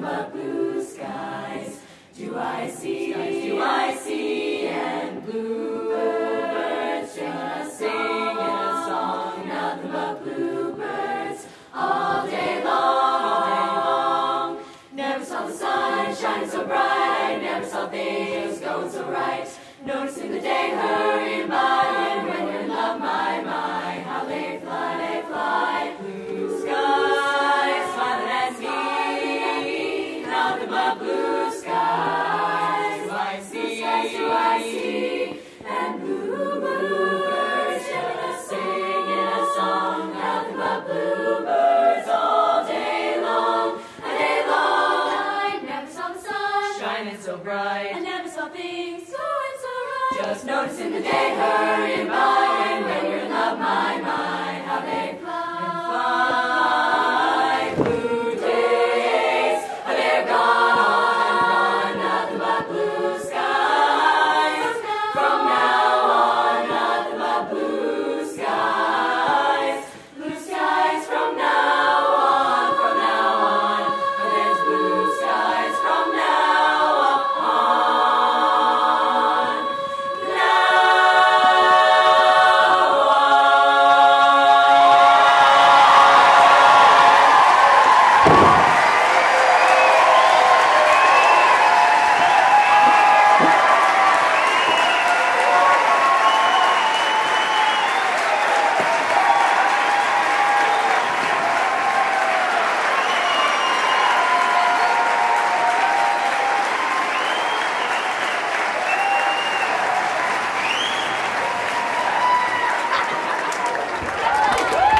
but blue skies. Do I see, do I see, and bluebirds just singing a song, nothing but bluebirds all day long, all day long. Never saw the sun shining so bright, never saw things going so right. Noticing the so bright. I never saw things going so right. Just noticing the day hurrying by.